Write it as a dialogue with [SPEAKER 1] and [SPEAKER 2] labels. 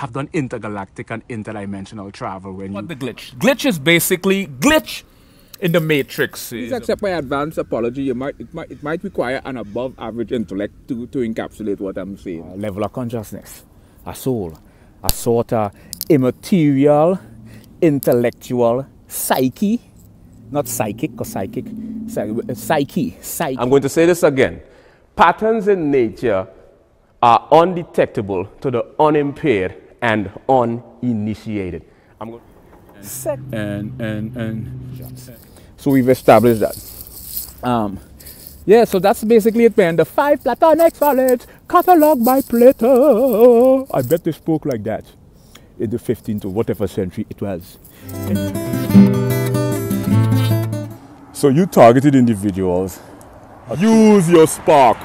[SPEAKER 1] have done intergalactic and interdimensional travel. When
[SPEAKER 2] what you... the glitch? Glitch is basically glitch in the matrix.
[SPEAKER 3] Please accept my advanced apology. You might it might it might require an above average intellect to, to encapsulate what I'm saying.
[SPEAKER 4] Uh, level of consciousness, a soul, a sort of immaterial, intellectual psyche, not psychic or psychic, psyche, psyche.
[SPEAKER 5] I'm going to say this again. Patterns in nature are undetectable to the unimpaired and uninitiated. I'm going
[SPEAKER 3] and and and so we've established that. Um, yeah, so that's basically it, man. The five Platonic solids cataloged by Plato. I bet they spoke like that in the 15th or whatever century it was. So you targeted individuals. Use your spark.